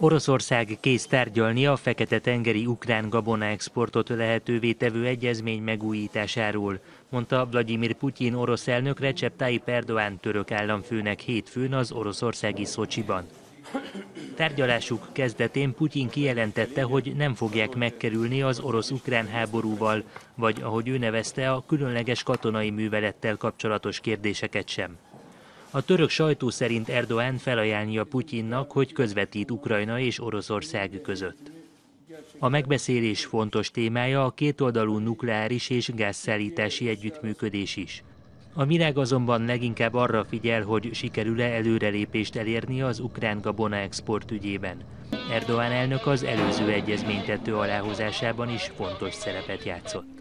Oroszország kész tárgyalni a Fekete-tengeri ukrán gabona exportot lehetővé tevő egyezmény megújításáról, mondta Vladimir Putyin orosz elnök Recep Tayyip Erdoğan török államfőnek hétfőn az oroszországi Szocsiban. Tárgyalásuk kezdetén Putyin kijelentette, hogy nem fogják megkerülni az orosz-ukrán háborúval, vagy ahogy ő nevezte, a különleges katonai művelettel kapcsolatos kérdéseket sem. A török sajtó szerint Erdoğan felajánlja Putyinnak, hogy közvetít Ukrajna és Oroszország között. A megbeszélés fontos témája a kétoldalú nukleáris és gázszállítási együttműködés is. A világ azonban leginkább arra figyel, hogy sikerül-e előrelépést elérni az ukrán gabona export ügyében. Erdoğan elnök az előző egyezménytető aláhozásában is fontos szerepet játszott.